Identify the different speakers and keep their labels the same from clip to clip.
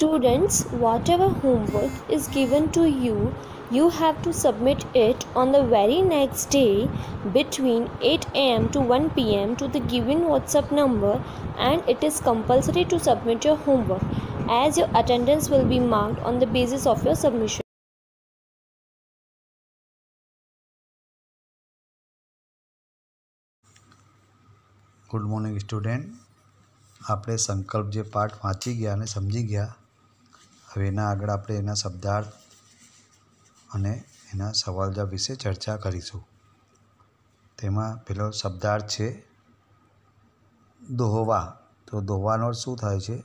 Speaker 1: Students, whatever homework is given to you, you have to submit it on the very next day between 8 am to 1 pm to the given WhatsApp number, and it is compulsory to submit your homework as your attendance will be marked on the basis of your submission.
Speaker 2: Good morning student આપણે સંકલ્પ જે પાઠ વાંચી ગયા અને સમજી ગયા હવે એના આગળ આપણે એના શબ્દાર્થ અને એના સવાલ જવાબ વિશે ચર્ચા કરીશું. તેમાં પેલો શબ્દાર્થ છે દોહવા. તો દોહવાનો શું થાય છે?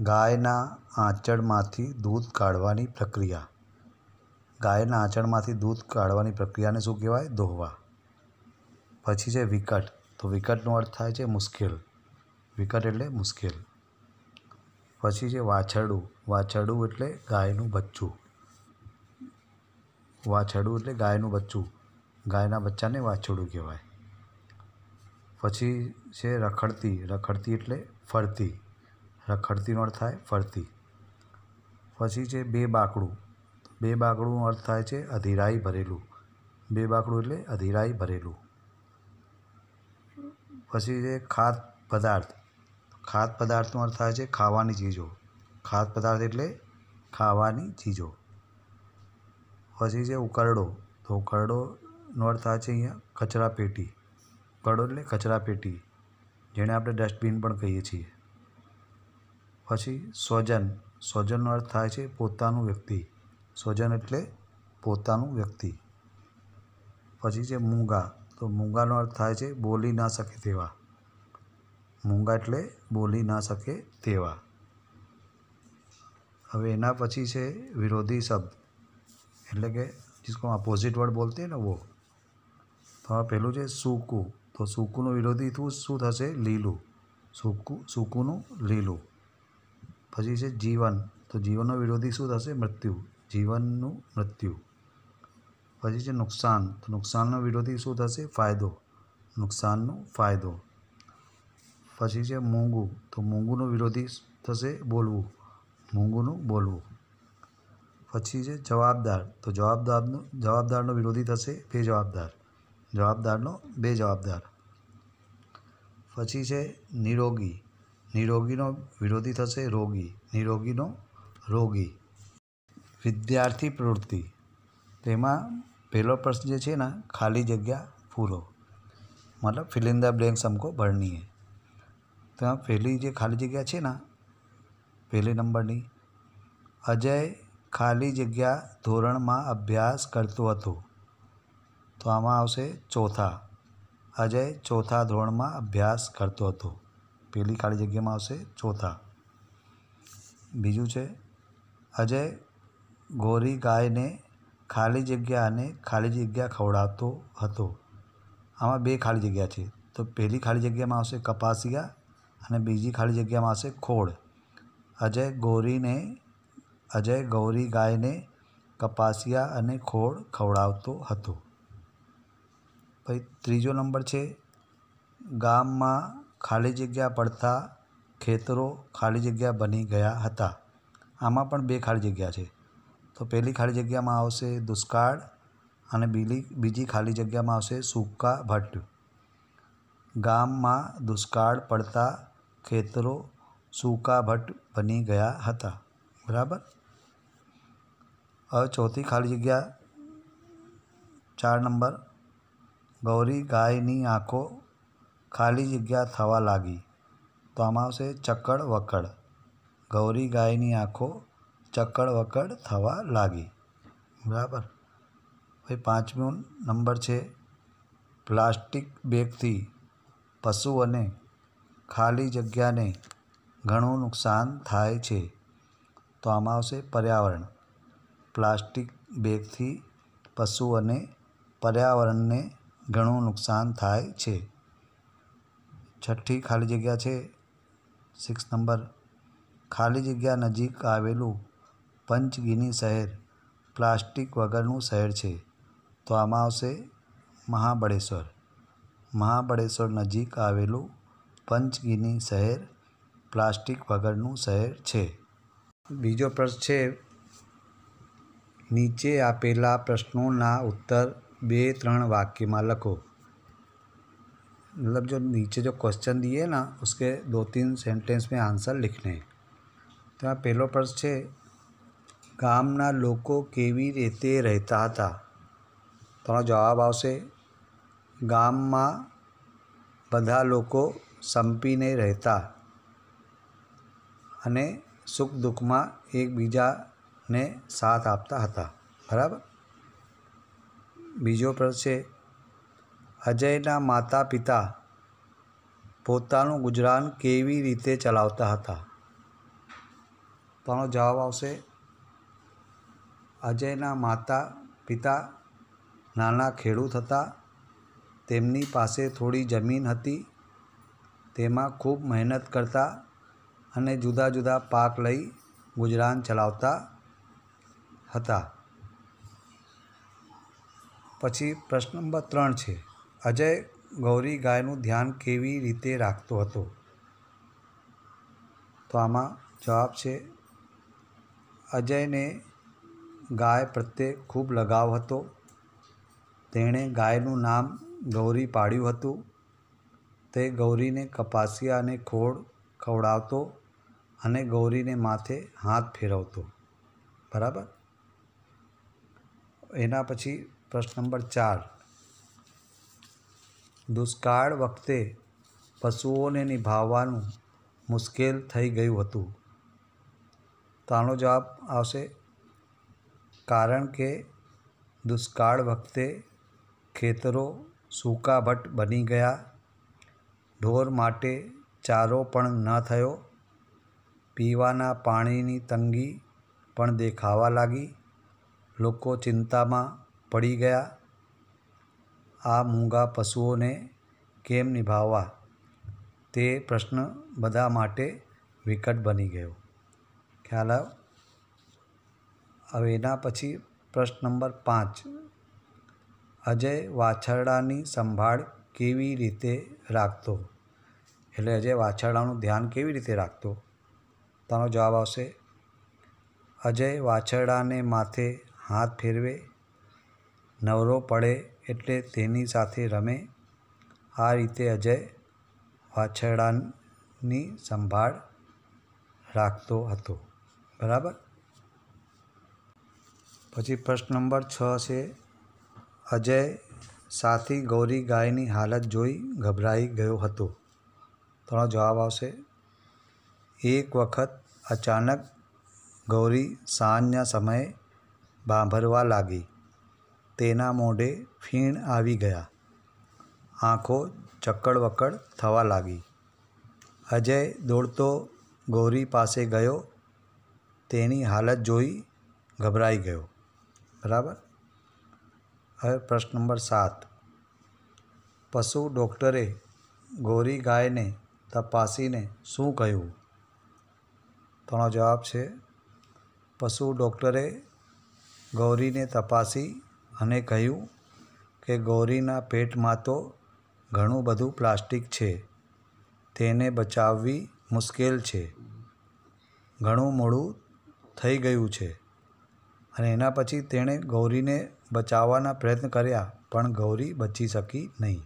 Speaker 2: ગાયના આંચળમાંથી દૂધ કાઢવાની પ્રક્રિયા. ગાયના આંચળમાંથી દૂધ કાઢવાની પ્રક્રિયાને શું કહેવાય? દોહવા. પછી છે વિકટ. તો વિકટનો અર્થ થાય છે મુશ્કેલ. વિકટ એટલે મુશ્કેલ. પછી છે વાછરડું. વાછરડું એટલે ગાયનું બચ્ચું. વાછરડું એટલે ગાયનું બચ્ચું. ગાયના બચ્ચાને વાછરડું કહેવાય. પછી છે રખડતી. રખડતી એટલે ફરતી. રખડતીનો અર્થ થાય ફરતી. પછી છે બે બાકડું. બે બાકડુંનો અર્થ થાય છે અધીરાઈ ભરેલું. બે બાકડું એટલે અધીરાઈ ભરેલું. પછી છે ખાદ્ય પદાર્થ. ખાદ્ય પદાર્થનો અર્થ થાય છે ખાવાની ચીજો. ખાદ્ય પદાર્થ એટલે ખાવાની ચીજો. પછી છે ઉકરડો. તો ઉકરડોનો અર્થ થાય છે અહીંયા કચરા પેટી. ઉકરડો એટલે કચરા પેટી, જેને આપણે ડસ્ટબિન પણ કહીએ છીએ. પછી સ્વજન. સ્વજનનો અર્થ થાય છે પોતાનું વ્યક્તિ. સ્વજન એટલે પોતાનું વ્યક્તિ. પછી છે મૂંગા. તો મૂંગાનો અર્થ થાય છે બોલી ના શકે તેવા. મૂંગા એટલે બોલી ના શકે તેવા. હવે એના પછી છે વિરોધી શબ્દ એટલે કે जिसको अपोजिट वर्ड बोलते हैं ना वो તો આ પહેલું છે સૂકું તો સૂકુંનું વિરોધી શું શું થશે લીલું સૂકું સૂકુંનું લીલું પછી છે જીવન તો જીવનનો વિરોધી શું થશે મૃત્યુ જીવનનું મૃત્યુ પછી છે નુકસાન તો નુકસાનનો વિરોધી શું થશે ફાયદો નુકસાનનો ફાયદો પછી છે મૂંગું તો મૂંગુંનો વિરોધી થશે બોલવું મૂંગુનું બોલવું. પછી છે જવાબદાર. તો જવાબદારનો જવાબદારનો વિરોધી થશે, બે જવાબદાર. જવાબદારનો, બે જવાબદાર. પછી છે નિરોગી. નિરોગીનો વિરોધી થશે, રોગી. નિરોગીનો, રોગી. વિદ્યાર્થી પ્રવૃત્તિ. તેમાં પહેલો પ્રશ્ન જે છે ને, ખાલી જગ્યા પૂરો. મતલબ ફિલિંદા બ્લેન્ક સમકો ભરણીએ. ભરની ત્યાં પહેલી જે ખાલી જગ્યા છે ને પહેલી નંબરની. અજય ખાલી જગ્યા ધોરણમાં અભ્યાસ કરતો હતો. તો આમાં આવશે ચોથા. અજય ચોથા ધોરણમાં અભ્યાસ કરતો હતો. પહેલી ખાલી જગ્યામાં આવશે ચોથા. બીજું છે, અજય ગોરી ગાયને ખાલી જગ્યા અને ખાલી જગ્યા ખવડાવતો હતો. આમાં બે ખાલી જગ્યા છે. તો પહેલી ખાલી જગ્યામાં આવશે કપાસિયા અને બીજી ખાલી જગ્યામાં આવશે ખોળ. અજય ગૌરીને, અજય ગૌરી ગાયને કપાસિયા અને ખોળ ખવડાવતો હતો. પછી ત્રીજો નંબર છે, ગામમાં ખાલી જગ્યા પડતા ખેતરો ખાલી જગ્યા બની ગયા હતા. આમાં પણ બે ખાલી જગ્યા છે. તો પહેલી ખાલી જગ્યામાં આવશે દુષ્કાળ અને બીલી, બીજી ખાલી જગ્યામાં આવશે સૂકા ભટ્ટ. ગામમાં દુષ્કાળ પડતા ખેતરો સૂકા ભટ્ટ બની ગયા હતા. બરાબર? હવે ચોથી ખાલી જગ્યા, ચાર નંબર. ગૌરી ગાયની આંખો ખાલી જગ્યા થવા લાગી. તો આમાં આવશે ચકડ વકડ ગૌરી ગાયની આંખો ચકડ વકડ થવા લાગી. બરાબર? પછી પાંચમો નંબર છે, પ્લાસ્ટિક બેગથી પશુઓને ખાલી જગ્યાને ઘણું નુકસાન થાય છે. તો આમાં આવશે પર્યાવરણ. પ્લાસ્ટિક બેગથી પશુ અને પર્યાવરણને ઘણું નુકસાન થાય છે. છઠ્ઠી ખાલી જગ્યા છે. સિક્સ નંબર ખાલી જગ્યા નજીક આવેલું પંચગીની શહેર પ્લાસ્ટિક વગરનું શહેર છે. તો આમાં આવશે મહાબળેશ્વર. મહાબળેશ્વર નજીક આવેલું પંચગીની શહેર પ્લાસ્ટિક વગરનું શહેર છે બીજો પ્રશ્ન છે નીચે આપેલા પ્રશ્નોના ઉત્તર બે ત્રણ वाक्य લખો मतलब जो नीचे जो क्वेश्चन दिए ना उसके दो तीन सेंटेंस में आंसर लिखने તો આ પહેલો પ્રશ્ન છે ગામના લોકો કેવી રીતે રહેતા હતા તમારો જવાબ આવશે ગામમાં બધા લોકો સંપીને રહેતા અને સુખ દુઃખમાં એકબીજાને સાથ આપતા હતા. બરાબર? બીજો પ્રશ્ન છે, અજયના માતા પિતા પોતાનું ગુજરાન કેવી રીતે ચલાવતા હતા? તેનો જવાબ આવશે, અજયના માતા પિતા નાના ખેડૂત હતા. તેમની પાસે થોડી જમીન હતી. તેમાં ખૂબ મહેનત કરતા અને જુદા જુદા પાક લઈ ગુજરાન ચલાવતા હતા. પછી પ્રશ્ન નંબર ત્રણ છે. અજય ગૌરી ગાયનું ધ્યાન કેવી રીતે રાખતો હતો? તો આમાં જવાબ છે, અજયને ગાય પ્રત્યે ખૂબ લગાવ હતો. તેણે ગાયનું નામ ગૌરી પાડ્યું હતું. તે ગૌરીને કપાસિયા અને ખોળ ખવડાવતો અને ગૌરીને માથે હાથ ફેરવતો. બરાબર? એના પછી પ્રશ્ન નંબર ચાર. દુષ્કાળ વખતે પશુઓને નિભાવવાનું મુશ્કેલ થઈ ગયું હતું. તો આનો જવાબ આવશે, કારણ કે દુષ્કાળ વખતે ખેતરો સૂકાભટ બની ગયા. ઢોર માટે ચારો પણ ન થયો. પીવાના પાણીની તંગી પણ દેખાવા લાગી. લોકો ચિંતામાં પડી ગયા. આ મૂંગા પશુઓને કેમ નિભાવવા? તે પ્રશ્ન બધા માટે વિકટ બની ગયો. ખ્યાલ આવ્યો હવે એના પછી પ્રશ્ન નંબર પાંચ. અજય વાછરડાની સંભાળ કેવી રીતે રાખતો? એટલે અજય વાછરડાનું ધ્યાન કેવી રીતે રાખતો? તેનો જવાબ આવશે, અજય વાછરડાને માથે હાથ ફેરવે, નવરો પડે એટલે તેની સાથે રમે. આ રીતે અજય વાછરડાની સંભાળ રાખતો હતો. બરાબર? પછી પ્રશ્ન નંબર છ છે, અજય સાથી ગૌરી ગાયની હાલત જોઈ ગભરાઈ ગયો હતો. તેનો જવાબ આવશે એક વખત અચાનક ગૌરી સાંજના સમયે ભાંભરવા લાગી તેના મોઢે ફીણ આવી ગયા આંખો ચક્કડવક્કડ થવા લાગી અજય દોડતો ગૌરી પાસે ગયો તેની હાલત જોઈ ગભરાઈ ગયો બરાબર હવે પ્રશ્ન નંબર સાત પશુ ડૉક્ટરે ગોરી ગાયને તપાસીને શું કહ્યું? તેનો જવાબ છે, પશુ ડૉક્ટરે ગૌરીને તપાસી અને કહ્યું કે ગૌરીના પેટમાં તો ઘણું બધું પ્લાસ્ટિક છે. તેને બચાવવી મુશ્કેલ છે. ઘણું મોડું થઈ ગયું છે. અને એના પછી તેણે ગૌરીને બચાવવાના પ્રયત્ન કર્યા, પણ ગૌરી બચી શકી નહીં.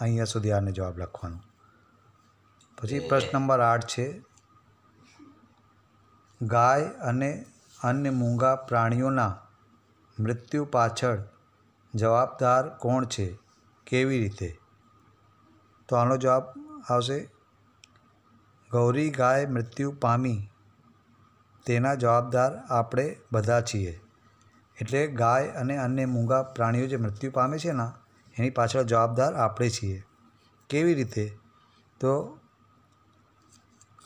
Speaker 2: અહીંયા સુધી આને જવાબ લખવાનો. પછી પ્રશ્ન નંબર આઠ છે. ગાય અને અન્ય મૂંગા પ્રાણીઓના મૃત્યુ પાછળ જવાબદાર કોણ છે? કેવી રીતે? તો આનો જવાબ આવશે. ગૌરી ગાય મૃત્યુ પામી તેના જવાબદાર આપણે બધા છીએ. એટલે ગાય અને અન્ય મૂંગા પ્રાણીઓ જે મૃત્યુ પામે છે ને, એની પાછળ જવાબદાર આપણે છીએ. કેવી રીતે? તો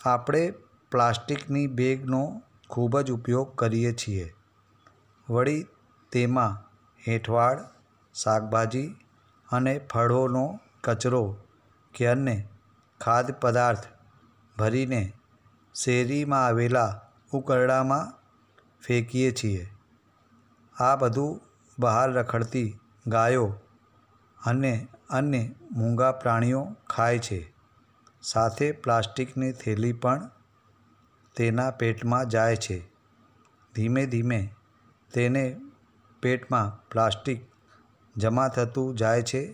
Speaker 2: આપણે પ્લાસ્ટિકની બેગનો ખૂબ જ ઉપયોગ કરીએ છીએ. વળી તેમાં હેઠવાડ શાકભાજી અને ફળોનો કચરો કે અન્ય ખાદ્ય પદાર્થ ભરીને શેરીમાં આવેલા ઉકરડામાં ફેંકીએ છીએ. આ બધું બહાર રખડતી ગાયો અને અન્ય મૂંગા પ્રાણીઓ ખાય છે. સાથે પ્લાસ્ટિકની થેલી પણ તેના પેટમાં જાય છે. ધીમે ધીમે તેને પેટમાં પ્લાસ્ટિક જમા થતું જાય છે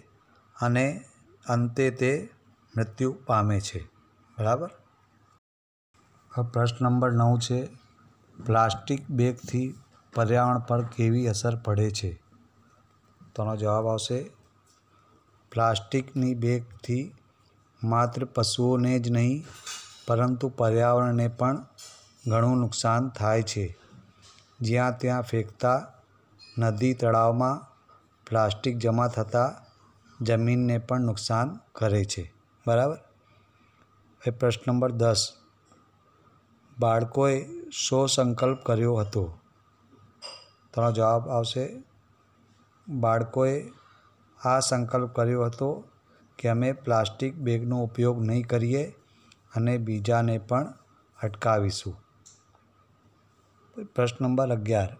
Speaker 2: અને અંતે તે મૃત્યુ પામે છે. બરાબર? પ્રશ્ન નંબર નવ છે, પ્લાસ્ટિક બેગથી પર્યાવરણ પર કેવી અસર પડે છે? તેનો જવાબ આવશે, પ્લાસ્ટિકની બેગથી માત્ર પશુઓને જ નહીં, પરંતુ પર્યાવરણને પણ ઘણું નુકસાન થાય છે. જ્યાં ત્યાં ફેંકતા નદી તળાવમાં પ્લાસ્ટિક જમા થતાં જમીનને પણ નુકસાન કરે છે. બરાબર? એ પ્રશ્ન નંબર દસ. બાળકોએ શો સંકલ્પ કર્યો હતો? તેનો જવાબ આવશે, બાળકોએ આ સંકલ્પ કર્યો હતો કે અમે પ્લાસ્ટિક બેગનો ઉપયોગ નહીં કરીએ અને બીજાને પણ અટકાવીશું. પ્રશ્ન નંબર અગિયાર.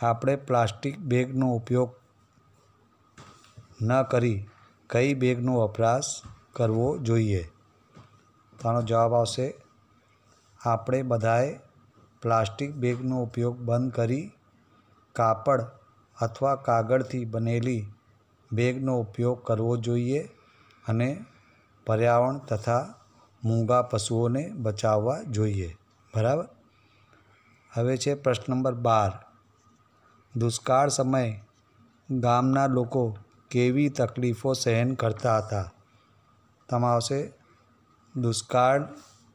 Speaker 2: આપણે પ્લાસ્ટિક બેગનો ઉપયોગ ન કરી કઈ બેગનો વપરાશ કરવો જોઈએ? તો આનો જવાબ આવશે, આપણે બધાએ પ્લાસ્ટિક બેગનો ઉપયોગ બંધ કરી કાપડ અથવા કાગળથી બનેલી બેગનો ઉપયોગ કરવો જોઈએ. અને પર્યાવરણ તથા મૂંગા પશુઓને બચાવવા જોઈએ. બરાબર? હવે છે પ્રશ્ન નંબર બાર. દુષ્કાળ સમયે ગામના લોકો કેવી તકલીફો સહન કરતા હતા? તેમાં આવશે. દુષ્કાળ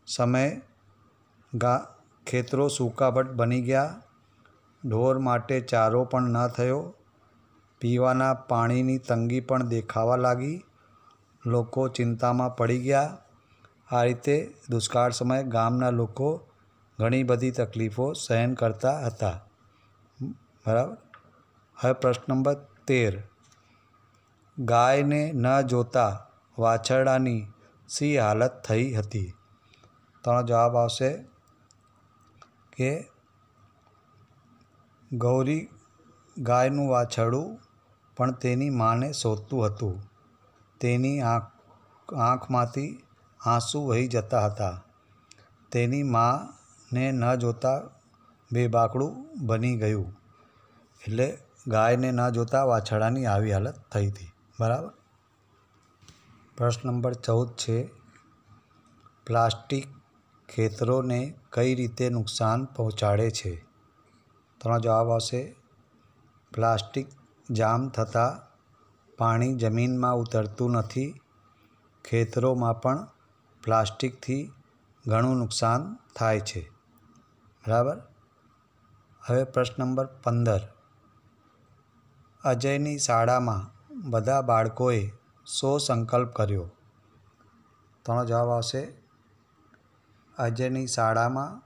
Speaker 2: સમયે ગા, ખેતરો સૂકાભટ બની ગયા. ઢોર માટે ચારો પણ ન થયો. પીવાના પાણીની તંગી પણ દેખાવા લાગી. લોકો ચિંતામાં પડી ગયા. આ રીતે દુષ્કાળ સમયે ગામના લોકો ઘણી બધી તકલીફો સહન કરતા હતા. બરાબર? હવે પ્રશ્ન નંબર તેર. ગાયને ન જોતા વાછરડાની સી હાલત થઈ હતી? તેનો જવાબ આવશે કે ગૌરી ગાયનું વાછરડું પણ તેની માને શોધતું હતું. તેની આંખ, આંખમાંથી આંસુ વહી જતા હતા. તેની માને ન જોતા બેબાકડું બની ગયું. એટલે ગાયને ન જોતા વાછડાની આવી હાલત થઈ હતી. બરાબર? પ્રશ્ન નંબર ચૌદ છે, પ્લાસ્ટિક ખેતરોને કઈ રીતે નુકસાન પહોંચાડે છે? તેનો જવાબ આવશે, પ્લાસ્ટિક જામ થતાં પાણી જમીનમાં ઉતરતું નથી. ખેતરોમાં પણ પ્લાસ્ટિકથી ઘણું નુકસાન થાય છે. બરાબર? હવે પ્રશ્ન નંબર પંદર. અજયની શાળામાં બધા બાળકોએ શો સંકલ્પ કર્યો? તેનો જવાબ આવશે. અજયની શાળામાં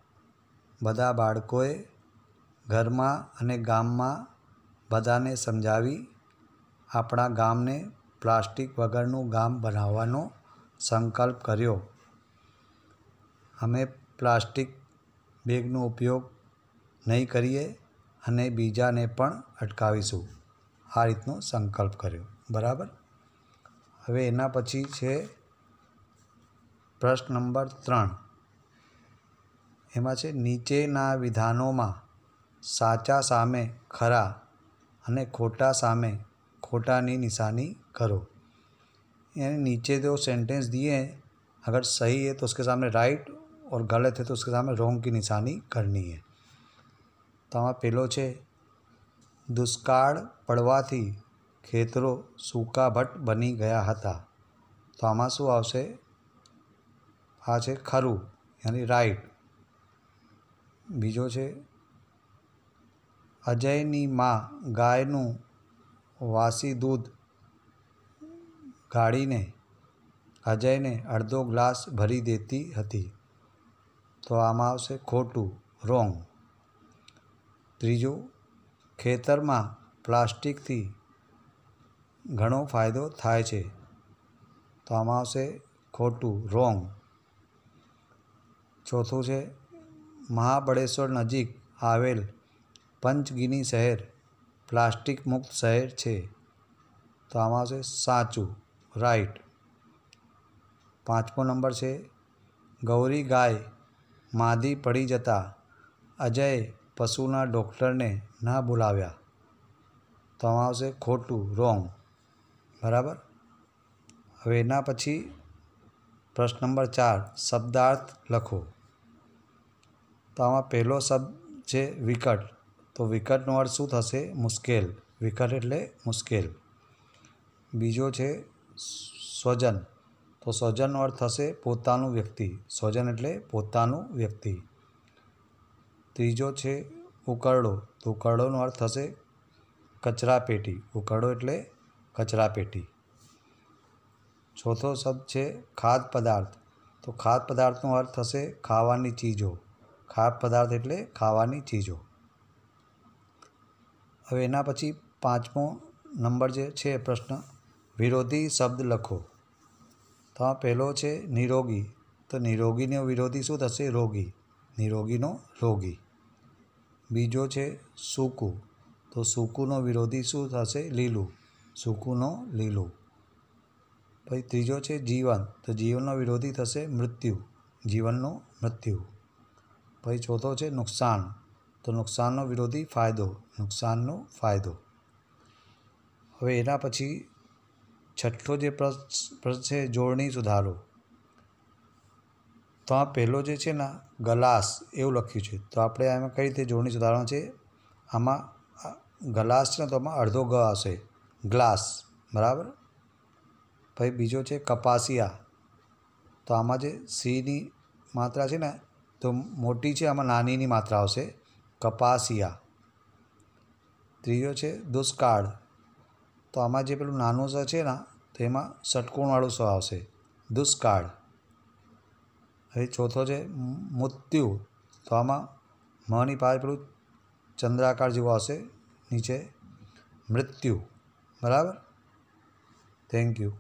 Speaker 2: બધા બાળકોએ ઘરમાં અને ગામમાં બધાને સમજાવી આપણા ગામને પ્લાસ્ટિક વગરનું ગામ બનાવવાનો સંકલ્પ કર્યો. અમે પ્લાસ્ટિક બેગનો ઉપયોગ નહીં કરીએ અને બીજાને પણ અટકાવીશું. આ રીતનો સંકલ્પ કર્યો. બરાબર? હવે એના પછી છે પ્રશ્ન નંબર ત્રણ. એમાં છે, નીચેના વિધાનોમાં સાચા સામે ખરા અને ખોટા સામે खोटानी निशानी करो यानी नीचे जो सेंटेंस दिए हैं अगर सही है तो उसके सामने राइट और गलत है तो उसके सामने रोंग की निशानी करनी है તો આમાં પહેલો છે દુષ્કાળ પડવાથી ખેતરો સૂકાભટ બની ગયા હતા તો આમાં શું આવશે આ છે ખરું યાની રાઈટ બીજો છે અજયની માં ગાયનું વાસી દૂધ ગાળીને, અજયને અડધો ગ્લાસ ભરી દેતી હતી. તો આમાં આવશે ખોટું રોંગ ત્રીજું, ખેતરમાં પ્લાસ્ટિકથી ઘણો ફાયદો થાય છે. તો આમાં આવશે ખોટું રોંગ ચોથું છે, મહાબળેશ્વર નજીક આવેલ પંચગીની શહેર. પ્લાસ્ટિક મુક્ત શહેર છે. તો આમાં આવશે સાચું, રાઈટ. પાંચમો નંબર છે, ગૌરી ગાય માદી પડી જતા અજયે પશુના ડૉક્ટરને ન બોલાવ્યા. તો આમાં આવશે ખોટું રોંગ બરાબર? હવે એના પછી પ્રશ્ન નંબર ચાર, શબ્દાર્થ લખો. તો આમાં પહેલો શબ્દ છે વિકટ. તો વિકટનો અર્થ શું થશે? મુશ્કેલ. વિકટ એટલે મુશ્કેલ. બીજો છે સ્વજન. તો સ્વજનનો અર્થ થશે પોતાનું વ્યક્તિ. સ્વજન એટલે પોતાનું વ્યક્તિ. ત્રીજો છે ઉકરડો. તો ઉકરડોનો અર્થ થશે કચરા પેટી ઉકરડો એટલે કચરા પેટી ચોથો શબ્દ છે ખાદ્ય પદાર્થ. તો ખાદ્ય પદાર્થનો અર્થ થશે ખાવાની ચીજો. ખાદ્ય પદાર્થ એટલે ખાવાની ચીજો. હવે એના પછી પાંચમો નંબર જે છે પ્રશ્ન, વિરોધી શબ્દ લખો. તો આ પહેલો છે નિરોગી. તો નિરોગીનો વિરોધી શું થશે? રોગી. નિરોગીનો રોગી. બીજો છે સૂકું. તો સૂકુનો વિરોધી શું થશે? લીલું. સૂકુનો લીલું. પછી ત્રીજો છે જીવન. તો જીવનનો વિરોધી થશે મૃત્યુ. જીવનનો મૃત્યુ. પછી ચોથો છે નુકસાન. તો નુકસાનનો વિરોધી ફાયદો, નુકસાનનો ફાયદો. હવે એના પછી છઠ્ઠો જે પ્રશ્ન છે જોડણી સુધારો. તો આ પહેલો જે છે ને, ગલાસ એવું લખ્યું છે. તો આપણે આમાં કઈ રીતે જોડણી સુધારવાનું છે? આમાં ગલાસ છે ને, તો આમાં અડધો ગ આવશે ગ્લાસ. બરાબર? પછી બીજો છે કપાસિયા. તો આમાં જે સીની માત્રા છે ને, તો મોટી છે, આમાં નાનીની માત્રા આવશે કપાસિયા. ત્રીજો છે દુષ્કાળ. તો આમાં જે પેલું નાનું સ છે ને તેમાં ષટકોણવાળું સ આવશે. દુષ્કાળ. હવે ચોથો છે મૃત્યુ. તો આમાં મની પાસે પેલું ચંદ્રાકાર જેવું આવશે, નીચે મૃત્યુ. બરાબર? Thank you